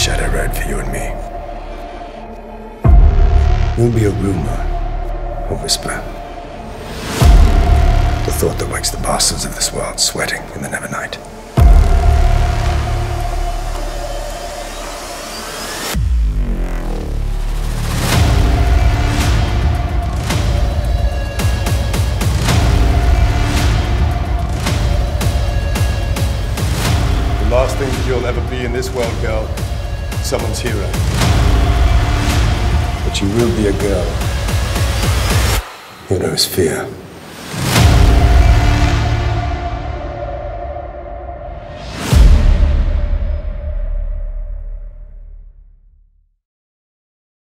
Shadow Road for you and me. You'll be a rumor, a whisper. The thought that wakes the bastards of this world sweating in the Nevernight. The last thing you'll ever be in this world, girl, someone's hero. But you will be a girl who knows fear.